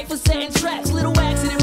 life was setting traps, little accident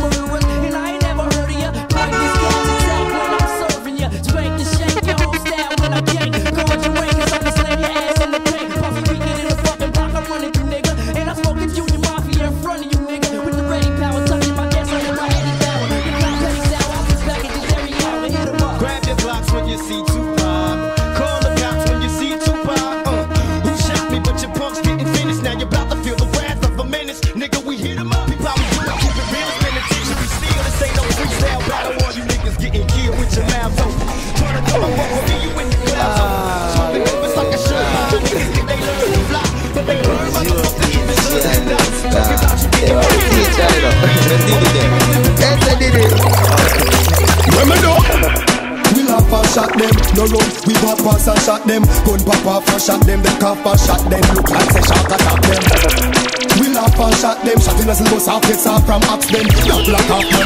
off from ox. Not block off my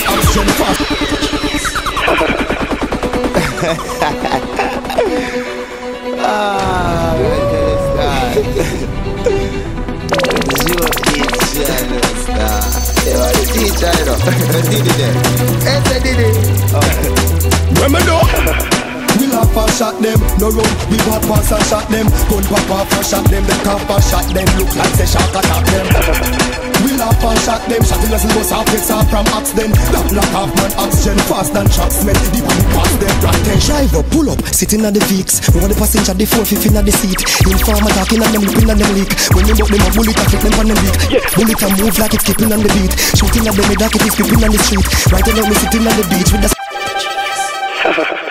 fast. ah, where did it start? you teacher, star. You are a teacher, you know. You did it. It's a did it. We laugh and shot them, no run. We bad pass and shot them. Gun pop off and shot them. Them camp and shot them. Look like the shark attack them. We laugh and shot them. Shot in a slow off hits off from ox then. That black half man oxygen fast than trucks men. The one pass them practice. Drive up, pull up, sitting at the fix. Over the passenger, the four fifth in the seat. Informer talking and them looking and them leak. When they bought them a bullet, I flip them on them beat. Yeah. Bullet and move like it's skipping on the beat. Shooting at them, like it is skipping on the street. Right now we sitting on the beach with the.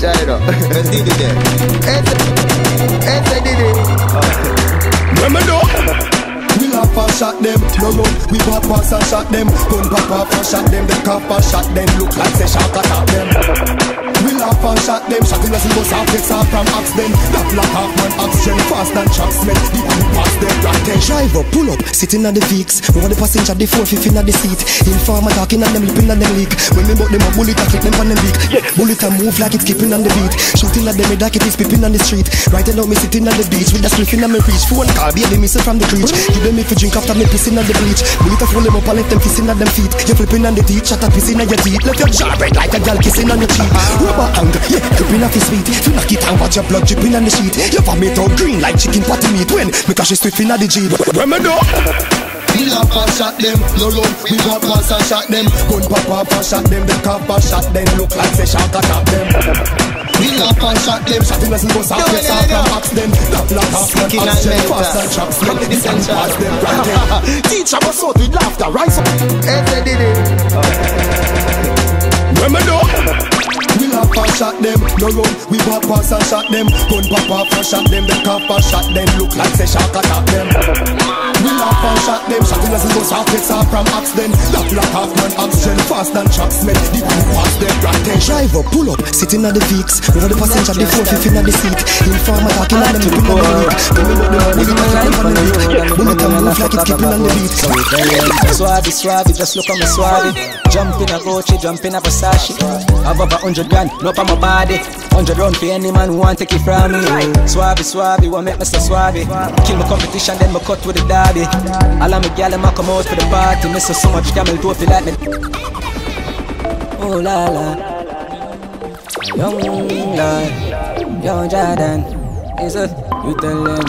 Jairo. They shot them, no. We pop and shot them. Gun pop off and shot them. They cop shot them. Look like they shot at them. We laugh and shot them, shot in us in bus off, takes off from ox them. That black hawk man, oxygen fast than trucks men. The one pass them right then. Driver pull up, sitting on the Vicks. Over the passenger, the four fifth in the seat. Informer talking and them lipping and them leak. When me bout them a bullet, I click them on them beak. Bullet a move like it's skipping on the beat. Shooting at them, me like it is pipping on the street. Right now me sitting on the beach with the spliff in my reach. Phone call, baby missing from the creech. Give them if you drink after me pissing on the bleach. Bullet a fool them up and left them kissing at them feet. You flipping on the teeth, shut up pissing on your teeth. Left your jaw red like a girl kissing on your cheek. Ah. Rubber hand, yeah, gripping off his sweet. Feel like it and watch your blood dripping on the sheet. Your vomit out green like chicken patty meat. When me cash is swift in the jeep. When me do. We laugh and shot them, no run We walk past and shot them Gun pop off and shot them, them cop and shot them Look like say shot attack them We laugh and shot them, shot in us and bust off Yes, off and box them That black off and Speaking oxygen and Fast mental. and chops them Come to the This and center. pass them right there Teacher was out with laughter, rise up Every day. When me do We laugh and shot them, no run We walk past and shot them. Gun pop off and shot them. Them cop and shot them. Look like say shark attack them. We laugh and shot them. Shot in us and bust off Takes off from ox them That black half man oxygen Fast than trucks men The one pass them. Right then Driver pull up. Sitting on the Vicks Over the passenger The four fifth in the seat. Informer talking and them. Lipping on the leak When me look skipping on the beat So we tell them, Swabby, swabby, just look at me swabby. Jump in a Gucci, jump in a Versace. Have over hundred grand, no on my body. Hundred round for any man who want take it from me. Swabby, swabby, want make me so swabby. Kill my competition, then me cut with the derby. All of me gal, them a come out for the party. Miss her so much camel toe, feel like me. Oh la la, young lad, young Jordan. Is it? You tell them,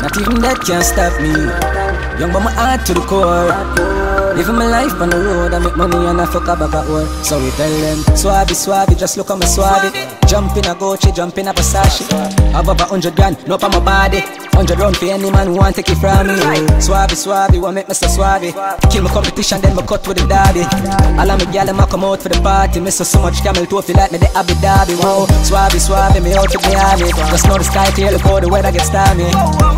not even that can stop me. Young my heart to the core. Living my life on the road, I make money and I fuck up back at. So we tell them, swabby, swabby, just look at me swabby. Jump in a Gucci, jump in a Versace. Have over hundred grand, no on my body. Hundred round for any man who want take it from me. Swabby, swabby, want make me so swabby. Kill my competition, then me cut with the derby. All of me gal, them a come out for the party. Miss so much camel toe, feel like me the Abu Dhabi. Wow, swabby, swabby, me out to the army. Just know the sky clear, look how the weather gets stormy.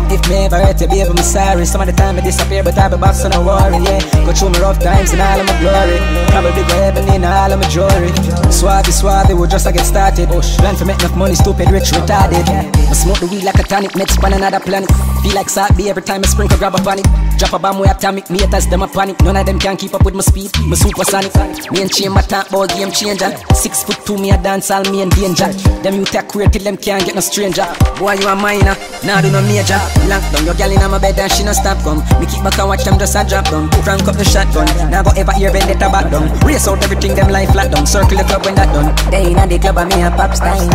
If me ever hurt you, baby, I'm sorry. Some of the time I disappear, but I be back, so no worry, yeah. Go through my rough times and all of my glory. Probably heaven in all of my jewelry. Swabby, swabby, we're just a get started. Plan for make enough money, stupid, rich, retarded. I smoke the weed like a tonic, next on another planet. Feel like salt every time I sprinkle, grab a panic. Drop a bomb, we atomic, me haters, them a panic. None of them can keep up with my speed, my supersonic. Me and my talk about game changer. Six foot two, me a dance, all me in danger. Them you take queer till them can't get no stranger. Boy, you a minor, now do no major. Lock down your gal in my bed and she no stop come. Me keep back and watch them just a drop down. Crank up the shotgun, now go ever hear vendetta back down. Race out everything, them life flat down. Circle the club when that done. They inna the club and me a pop style.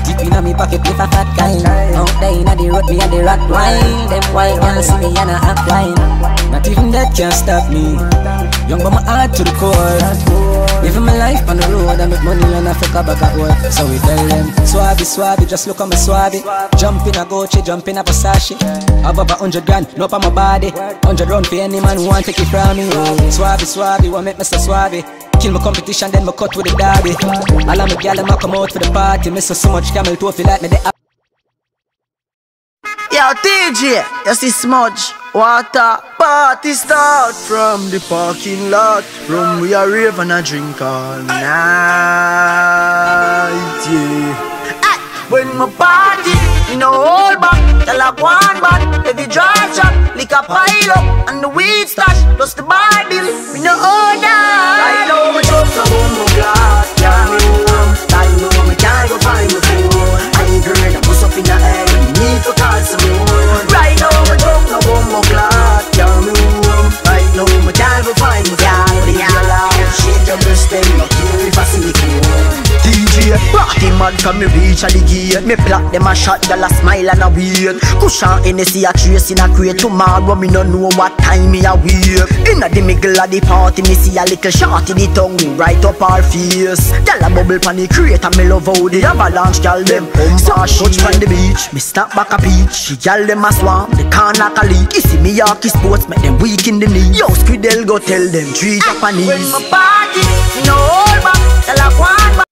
Deep inna me pocket with a fat kind. Out there inna the road, me a the rock wine. Them white girls see me and a act wine. Not even that can stop me. Young but my heart to the core. Living my life on the road, I make money and I fuck back at work. So we tell them, swabby, swabby, just look at me swabby. Jump in a Gucci, jump in a Versace. Have over hundred grand, no on my body. Hundred round for any man who want take it from me. Swabby, swabby, want make so swabby. Kill my competition, then me cut with the derby. All of my gal, them a come out for the party. Miss her so much camel toe, feel like me the Yo, DJ, you see smudge. Water party start from the parking lot. Rum we are rave and a drink all night, yeah. Ay, when my party, you know hold back, tell a one back, every drive shot, lick a pile up, and the weed stash, plus the bar bill, we know all that. Right now we just a bumbo glass, yeah, we warm. Right now we can't go find my phone. I girl, I bust up in the air, need to call someone. Right now my just a bumbo glass, yeah, we warm. Right now we can't go find my phone. Yeah, loud, shake your breast, if I see me phone. DJ Party mad from me reach a the gate. Me block them a shot, girl a smile and a wait Cushion Hennessy a trace in a crate. Tomorrow me no know what time me a wake. Inna the middle of the party me see a little shorty The tongue right up her face. Girl a bubble pan the crate and me love how the avalanche Girl them pump so touch from the beach. Me snap back a peach. Girl them a swarm The like a leak. You see me Yorkie sports Make them weak in the knee. Yo Squidel go tell them Three Japanese When my party No hold back Tell a one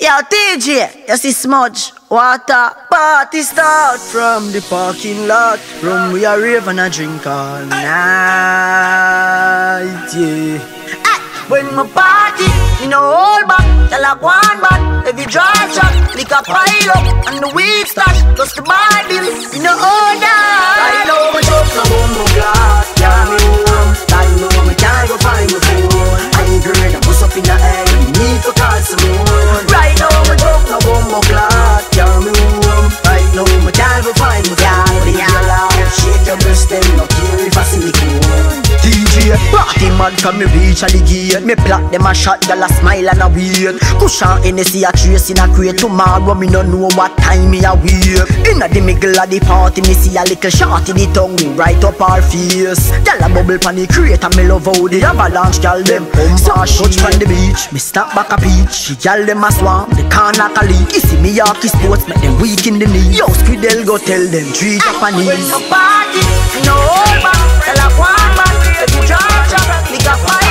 Yo, DJ, you see smudge, water, party start from the parking lot. Rum we are rave and a drink all night, yeah. Ay, When my party, me no hold back. Tell a one back. Every dry shot, lick a pile up, and the weed stash, plus the Bible. Me no hold that. Right now me just a bumbo glass, yeah me warm. Right now me can't go find my phone. I ain't great, I bust up in the air. Need to call. Right now me just a bumbo glass, yeah me. Right now me can't go find my phone. Yeah, shake your breast, no care if I see me cool. DJ Party mad from me reach at the gate Me plot them a shot, gal a smile and a wait Cushion Hennessy a trace in a crate. Tomorrow me no know what time me a wake Inna the middle of the party Me see a little shorty the tongue right up her face. Gal a bubble pan the crate And me love how the avalanche gal them Sun touch from the beach. Me stop back a peach. Gal them a swarm The corner a leak. You see me Yorkie sports Make them weak in the knee Yo Squidel go tell them Three Japanese ah, When my party No Tell a one back Every drop drop Lick a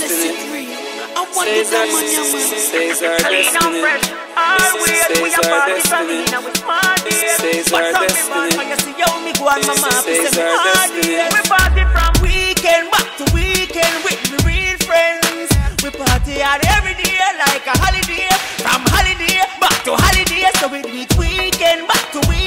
destiny. it real. I want Says the our money I want. says our destiny. fresh Always we Says our destiny. in our party Says our destiny. born when you see how me go on my mouth, Says our destiny. We party from weekend back to weekend with me real friends. We party out every day like a holiday. From holiday back to holiday, so we it weekend back to weekend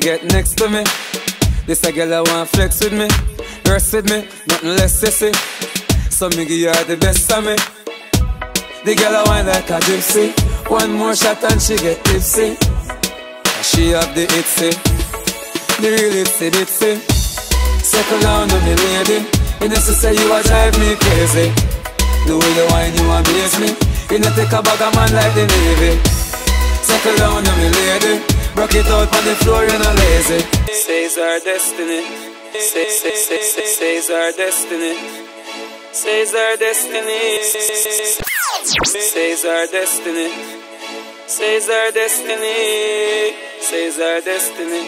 destiny, forget next to me. This a girl I want flex with me, rest with me, nothing less sissy. So me give her the best of me. The girl I want like a gypsy. One more shot and she get tipsy. She have the itsy, the real itsy bitsy. Settle down on me lady. You say you a drive me crazy. The way you whine you amaze me. You know take a bag of man like the navy. Settle down on me lady Rock it out on the floor, you're not lazy Says our destiny Say, say, say, say, says our destiny Says our destiny Says our destiny Says our destiny Says our destiny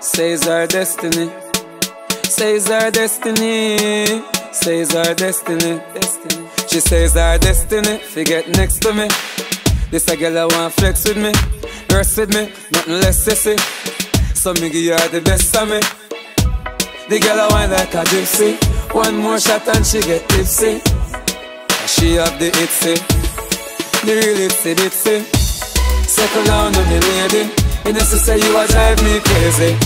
Says our destiny Says our destiny Says our Destiny She says our destiny Forget next to me This a girl I want flex with me Rest with me Nothing less sissy So me give her the best of me. The girl I wine like a gypsy. One more shot and she get tipsy. She have the itsy, the real itsy bitsy. Second down on me lady. You know to say you a drive me crazy.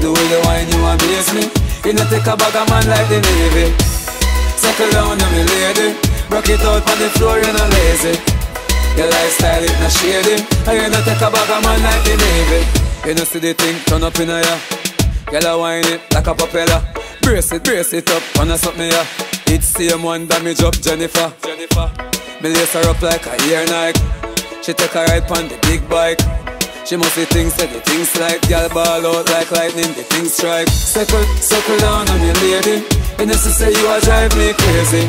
The way you wine you amaze me. You know take a bag of man like the navy. Second down on me lady. Rock it out on the floor, you know lazy. Your lifestyle it not shady. And you know take a bag of man like the navy. You know see the thing turn up in a ya. Girl I wine it like a propeller. Brace it, brace it up, wanna something ya. It's same one damage up Jennifer. Jennifer. Me lace her up like a ear Nike. She take a ride on the big bike. She must see things that the things like Girl ball out like lightning, the things strike Circle, circle down on your lady You know to say you a drive me crazy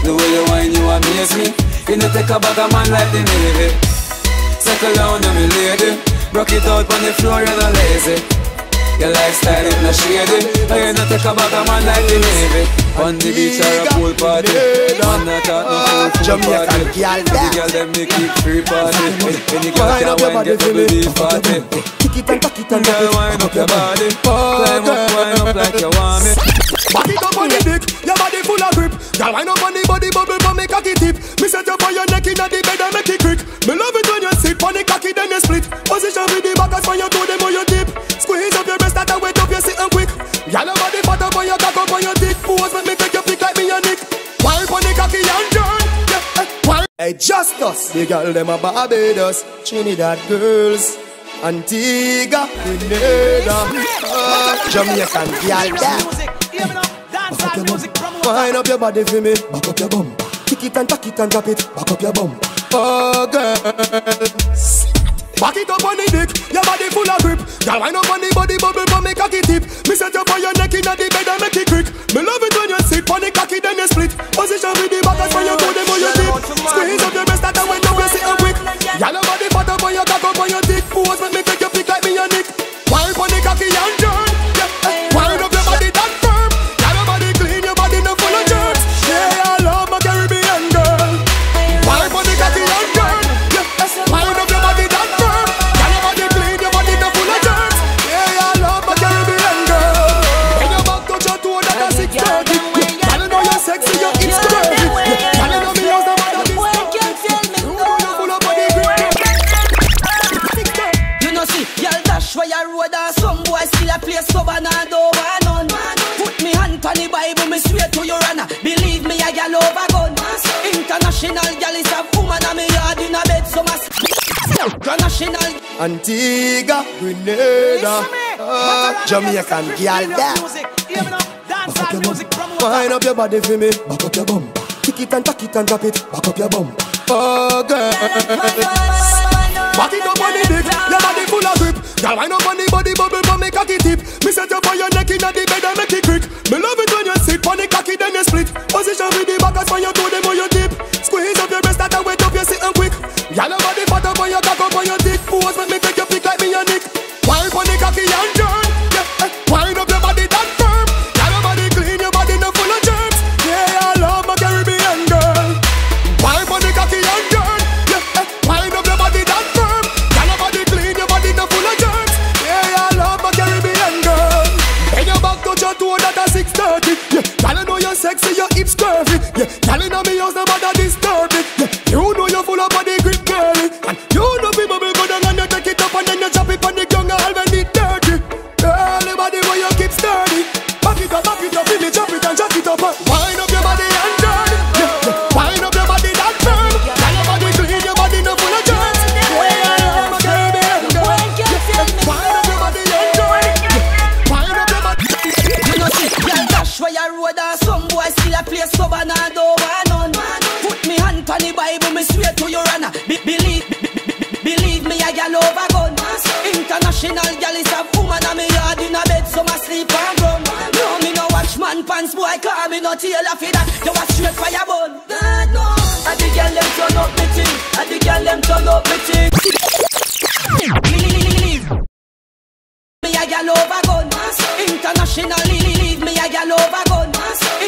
The way you whine you amaze me You know take a bag of man like the Navy Circle down on me lady Rock it out on the floor, you're not lazy. Your lifestyle is not shady. And you not take a bag of man like the Navy On the beach or a pool party Man not talk no fool Jamaican party The girl them make keep free party Any girl can wine get to the beach party Kick it and cock it and Girl wind up your body Climb up, wind up like you want me Back it up on the dick, your body full of grip. Girl, wind up on the body bubble for me cocky tip. Me set you for your neck inna the bed and make it quick. Me love it when you sit on the cocky then you split. Position with the back as when you do them on your tip. Squeeze up your breast that wet up you sitting quick. Girl, your body fat up on your cock up on your dick. Pose make me take your pick like me and Nick. Wipe on the cocky and turn. Yeah, eh. Hey, just us. The girl them a Barbados, Trinidad girls. Antigua, Grenada, uh, Jamaican girl, yeah. Music, hear me now. Dancehall music promoter. Wind up your body for me, back up your bum. Kick it and tack it and drop it, back up your bum. Oh girl, back it up on the dick, your body full of grip. Girl, wind up on the body bubble for me cocky tip. Me set you for your neck inna the bed and make it quick. Me love it when you sit on the cocky then you split. Position with the back as when you do them on your tip. Squeeze up your breast that when you you sitting quick. Girl, your body fat up on your cock up on your dick. Pose make me take your pick like me and Nick. Wind on the cocky and turn. Antigua, Grenada, uh, Jamaican girl, hear me now. Music promoter. Wind up your body for me, back up your bum. Kick it and tack it and drop it, back up your bum. Oh girl, back it up on the dick, your body full of grip. Girl, wind up on the body bubble for me cocky tip. Me set you for your neck inna the bed and make it quick. Me love it when you sit on the cocky then you split. Position with the back as when you do gal over gun. Internationally, leave me a gal over gun.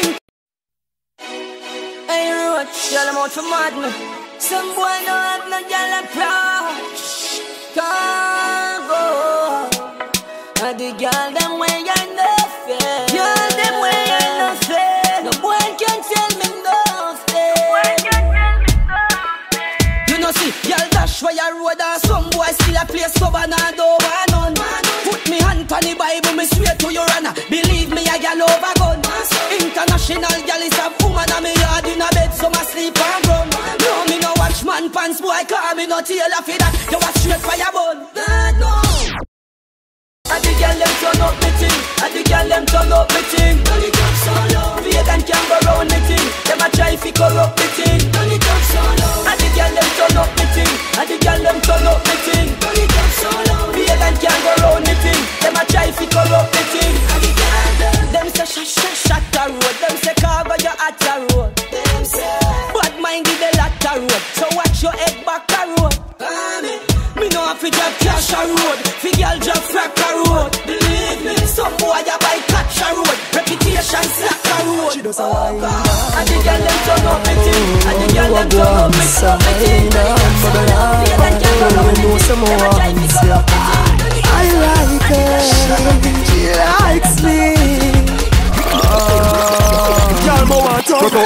In- Hey, Roach, y'all I'm out for mad me. Some boy no have no gal approach. Can't go. Girl, them way you nothing. Girl, them way you nothing. No boy can tell me nothing. You know see, girl dash where you road and some boy still a place cover and don't want none. On the Bible, me swear to your honor. Believe me, I gal over gun. International gal is a woman and me yard in a bed, so my sleep and run. No, me no watch man pants, boy, call me no tailor for that. You a straight fire bun. God no. And the girl them turn up me thing And the girl them turn up me thing Turn it up so low Vegan can go round me thing Them a try fi corrupt me thing Turn it up so low And the girl them turn up me thing And the girl them turn up me thing Turn it up so low Vegan can go round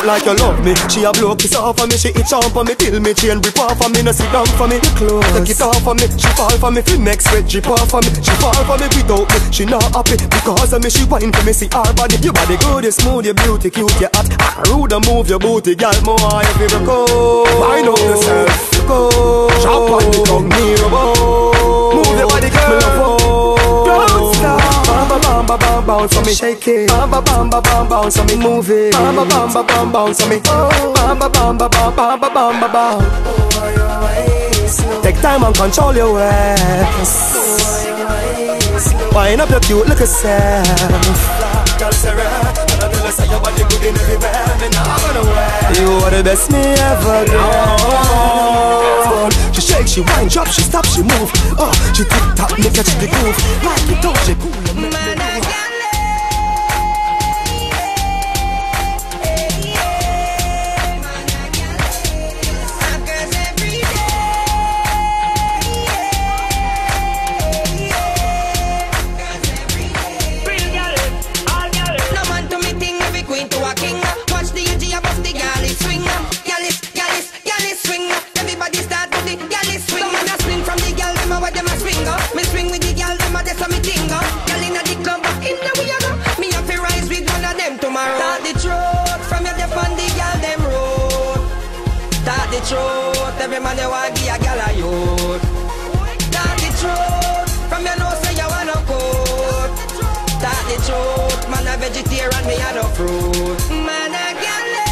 out like you love me. She a blow kiss off for me She itch on for me Till me. Chain rip off for me No sit down for me. Close. Take it off for me She fall for me Feel next sweat drip off for me. She fall for me without me She not happy Because of me. She whine for me See her body Your body good You smooth You beauty cute You hot. Ah, Rude and move your booty Girl, mo want you go Wind up yourself Go. Chop on the tongue about Move your body girl. Me love bounce on me. Shake it. Bam ba bam ba bam bounce on me. Move it. Bam ba bam ba bam bounce on me. Oh. Bam ba bam ba bam bam ba bam ba bam. Over your waist. Take time and control your waist. Over your waist. Wind up your cute little self. You are the best me ever known. She shake, she wind, drop, she stop, she move. Oh, she tick tock, make catch the groove. Like you don't, she cool. Every man want give a gal a youth. Start the truth from your nose say you coat. Start the truth, man a vegetarian, me a no fruit. Man a galley.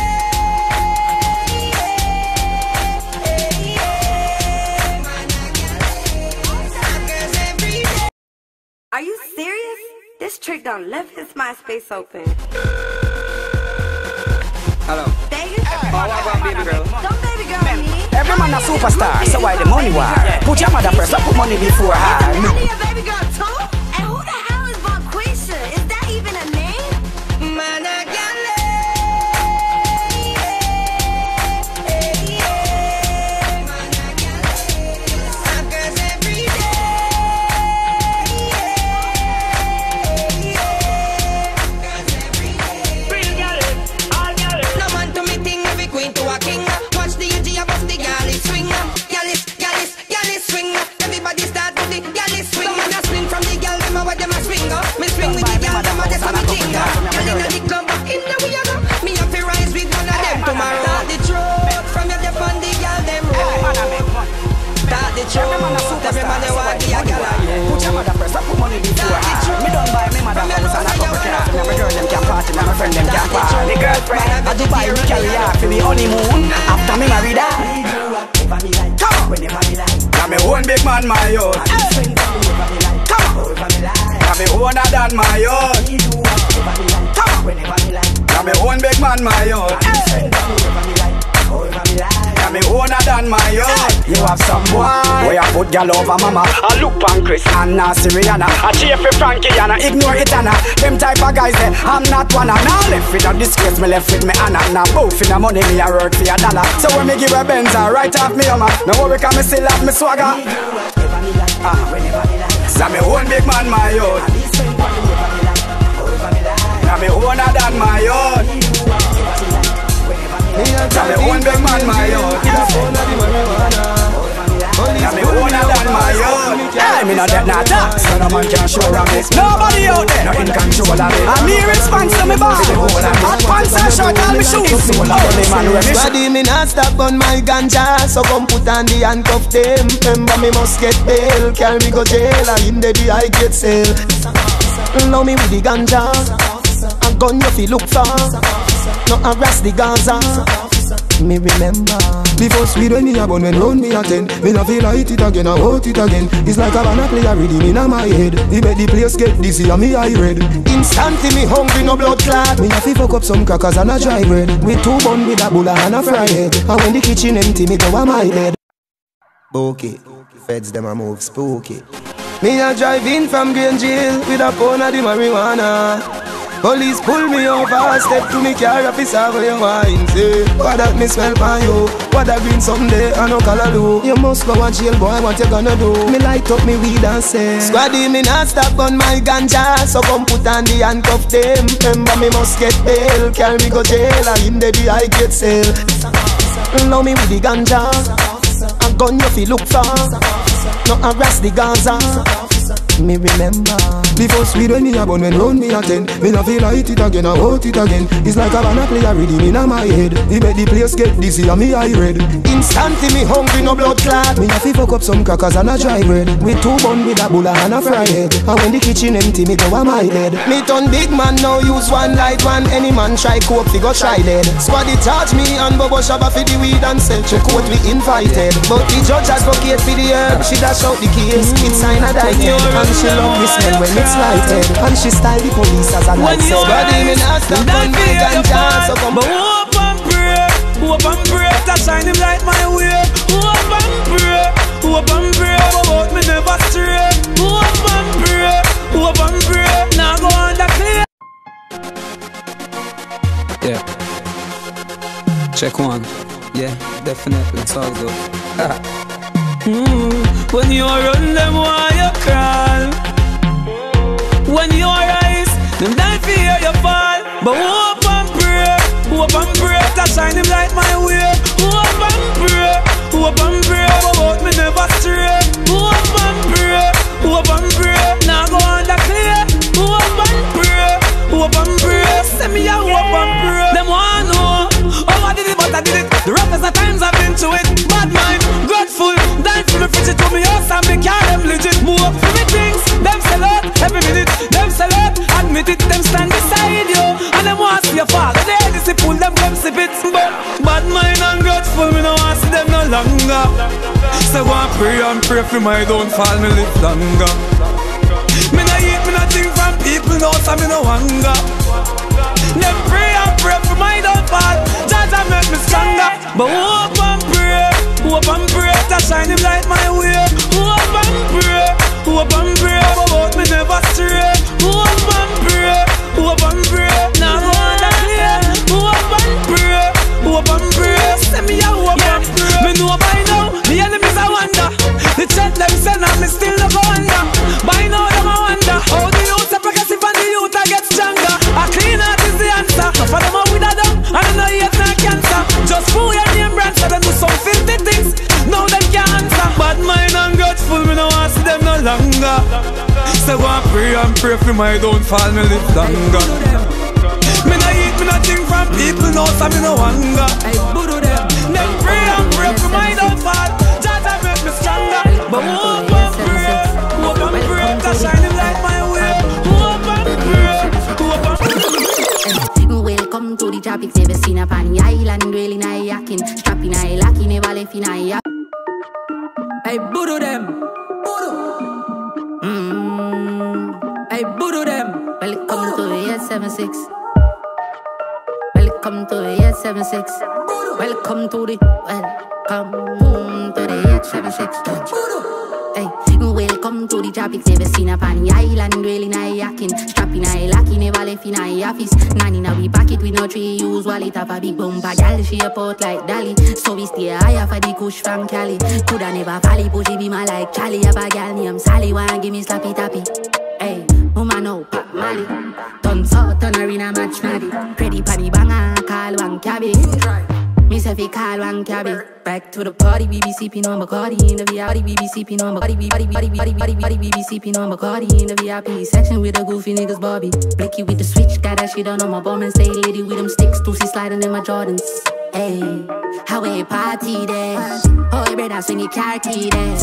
Are you serious? This trick done left his MySpace open. Hello. Vegas? Oh, what about baby girl? Baby girl Every man a superstar, so why the money war? Put your mother first, don't put money before her. My own. Come on, now me owner than my own. Come on. Now me own big man my. Now me owner than my own. You have some boy where you put gal over mama. I look pan Chris and Nancy Rihanna. I cheer for Frankie and I ignore it Anna. Them type of guys say I'm not one. and Now left with a disgrace, me left with me Anna. Now both in the money me a work for a dollar. So when me give a Benz, I write off me Hummer. No can me still have me swagger. Ah. Now me own big man my own. Now me owner than my own. Now me own big man my own. Now me owner than my own. Hey, me not dead not that. So no man can show a me. Nobody out there not in control of me. I'm me response to me boss. Hot pants and short, all me shoes. Only man ready. Body me not stop on my ganja So come put on the handcuff them Remember me must get bail Carry me go jail And in the I get sale Now me with the ganja A gun you fi look for No harass the Gaza me remember. Before sweet when me a bun when round me a ten Me no feel like it again, I want it again. It's like a banana play a rhythm in my head. He make the place get dizzy and me eye red. Instantly me hungry, no blood clot. Me a fi fuck up some crackers and a dry bread. With two bun with a bulla and a fried head And when the kitchen empty, me go a my bed. Bokeh, feds them a move. Spooky Me a drive in from Green Jail With a pound of the marijuana Police pull me over, step to me car, officer for your wine eh, Say, what that me smell for you? What that green someday, I no color do. You must go a jail, boy, what you gonna do? Me light up me weed and say Squaddy, me not stop on my ganja. So come put on the handcuff them Remember me must get bail, carry me go jail And in the I get sale Now me with the ganja. A gun you fi look for. No harass the Gaza. Me remember Before sweet when me a bun when round me a ten Me no feel like it again, I want it again. It's like a banana play a rhythm in my head. He make the place get dizzy and me eye red. Instantly me hungry, no blood clot. Me a fi fuck up some crackers and a dry bread. With two bun with a bulla and a fried head And when the kitchen empty, me go a my bed. Me turn big man now, use one light one. Any man try cope, fi go try dead Squaddy charge me and Bobo Shabba fi the weed and sell Check what we invited. But the judge advocate for the herb She dash out the case, it's sign a diet And she love me smell when it's lighted And she style the police as a light said Body me not stop on my ganja So come But hope and pray, hope and pray To shine him light my way Hope and pray, hope and pray But me never stray Hope and pray, hope and pray Now go on the clear Yeah. Check one. Yeah, definitely. It's all good. Mm, When you run them why you crawl When you rise them die fear you fall. But hope and pray Hope and pray to shine him light my way. Hope and pray Hope and pray hope me never stray. Hope and pray Hope and pray Now go on the clear. Hope and pray Hope and pray Send me a hope and pray Them want know Oh I did it but I did it. The roughest of times I've been to it pray and pray for my downfall Me live longer. Me no eat, me no think from people No so me no hunger. Them pray and pray for my downfall Judge and make me stronger. But hope and pray Hope and pray to shine him light my way. Hope and pray Hope and pray But hope me never stray. Hope and pray Hope and pray them send and me still no go under. By now them I wonder. How the youth are progressive and the youth I get stronger. A clean heart is the answer. No for them a with a dumb And them no hate no cancer. Just fool your name brand So them do some filthy things. Now them can't answer. Bad mind and grateful Me no want see them no longer. So go and pray and pray for my downfall Me live longer. Me no eat, me no think from people No so me no hunger. Them pray and pray for my downfall But hope and pray Hope and pray To shine him light my way Hope and pray Hope and Welcome to the tropics, never seen a pan island, really nice yakin. Strapping I lucky, never left in a yak. Hey, boodoo them. Mm. Hey, boodoo them. Welcome to the 876. Welcome to the 876. Welcome to the welcome to the 876. To the tropics. Never seen a pan island, really nice yakin. Strapping I lucky, never left in a office. Nanny now we pack it with no tree use wallet. Have a big bumper, gal she a pot like Dali. So we stay higher for the kush from Cali. Coulda never valley, pushy be my like Charlie. Have a gal named Sally, wanna give me slappy tappy. Hey, Woman out, Pat Molly. Turn south, turn arena, match Maddy. Ready party banger, call one cabby. Me say fi call one cabby. Back to the party, BBC P on Bacardi in the VIP. BBC P on Bacardi, body, body, body, body, body, BBC P on Bacardi in the VIP section with the goofy niggas Bobby. Blicky with the switch, got that shit on my bum and stay lady with them sticks. Lucy sliding in my Jordans. Hey, how we party there? Oh, brother, swing your car key there.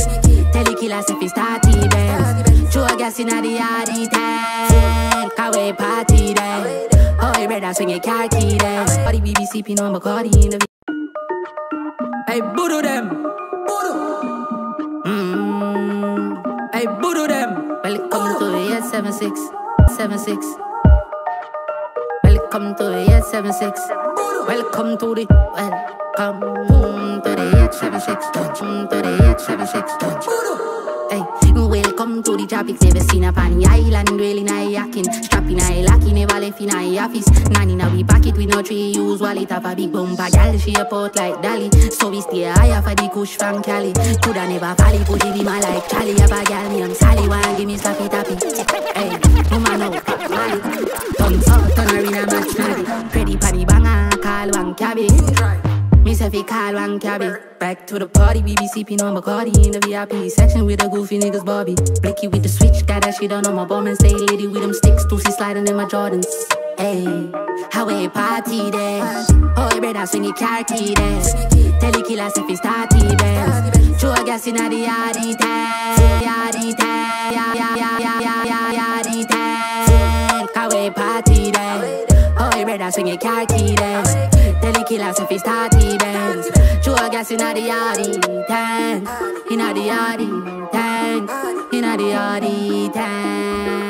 Tell the killers if it's starty. Show a gas in the yardy tank. How we party there? Oh, brother, swing your car key there. Body BBC P on Bacardi in the Hey, voodoo them. Mm. Hey, voodoo them. Welcome to the 876. 76. Welcome to the 876. Welcome to the welcome to the 876. Welcome to the 876. Hey, welcome to the tropics. Never seen a the island, really nice yakin. Strapping I lucky, in a office. Nanny now we pack it with no tree use wallet. Have a big bumper, gal she a port like Dolly. So we stay higher for the kush from Cali. Coulda never valley, it in my like Charlie. Have a gal named Sally, wanna give me slappy tappy. Hey, woman out, Molly. Turn south, turn arena, match Maddy. Ready party banger, call one cabby. Me say call one cabby. Back to the party, BBC P on Bacardi in the VIP section with the goofy niggas Bobby. Blicky with the switch, got that shit on my bum and stay lady with them sticks. Lucy sliding in my Jordans. Hey, how we party there? Oh, brother, swing your car key there. Tell the killers if there. Show a gas in the yardy tank, yardy yardy. How we party there? Oh, brother, swing your car key there. Killers if it's starty bands. A gas in the yardy tank, in the yardy tank, in the yardy tank.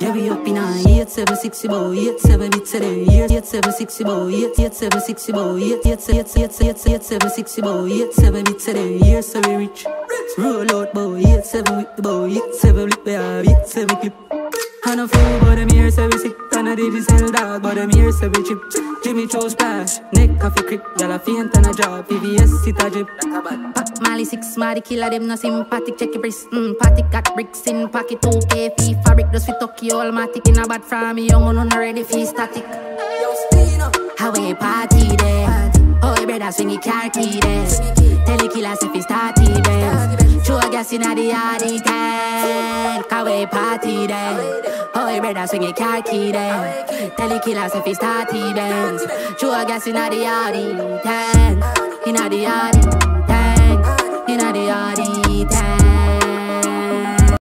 Yeah, we up in a 8760 bow, 87 bits today, 8760 bow, 8760 bow, 8760 bow, 87 bits today, years so we rich. Roll out bow, 87 with the bow, 87 flip have, 87 clip. I no fool, but them here say we sick And I did sell dog, but them here say we chip. Jimmy Choo splash, neck off a crip Y'all a faint and a drop, VVS it a drip. Pop. Molly six, Marty killer them no sympathetic Check your wrist, mm, party got bricks in pocket 2K fee fabric, just fit Tokyo Almatic In a bad from me, young on ready for static. How we party there? Oh, brother, swing your car key there. Tell the killers if it's starty there Show a gas in the tank How we party there Oh, brother, swing your car key there Tell the killers if it's starty bands Show a gas in the yardy tank In the yardy tank In the yardy tank